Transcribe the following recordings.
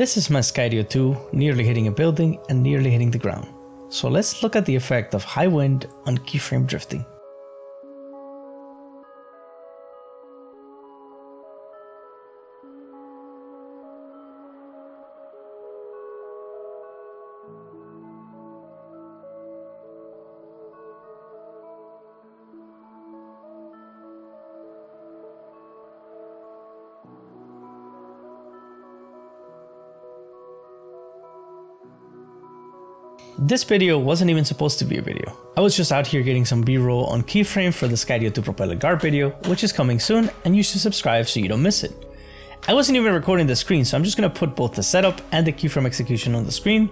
This is my Skydio 2 nearly hitting a building and nearly hitting the ground. So let's look at the effect of high wind on keyframe drifting. This video wasn't even supposed to be a video. I was just out here getting some b-roll on keyframe for the Skydio 2 Propeller Guard video, which is coming soon, and you should subscribe so you don't miss it. I wasn't even recording the screen, so I'm just gonna put both the setup and the keyframe execution on the screen.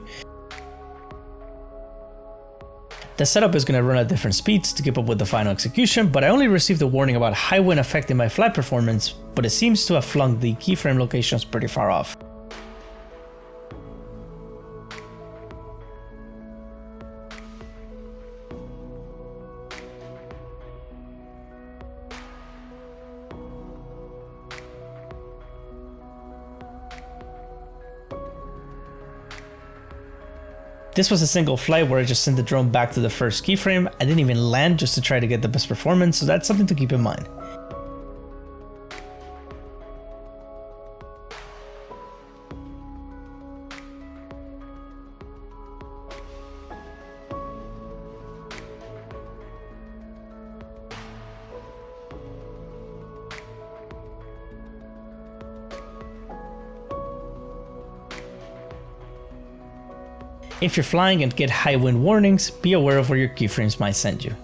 The setup is gonna run at different speeds to keep up with the final execution, but I only received a warning about high wind affecting my flight performance, but it seems to have flung the keyframe locations pretty far off. This was a single flight where I just sent the drone back to the first keyframe. I didn't even land just to try to get the best performance, so that's something to keep in mind. If you're flying and get high wind warnings, be aware of where your keyframes might send you.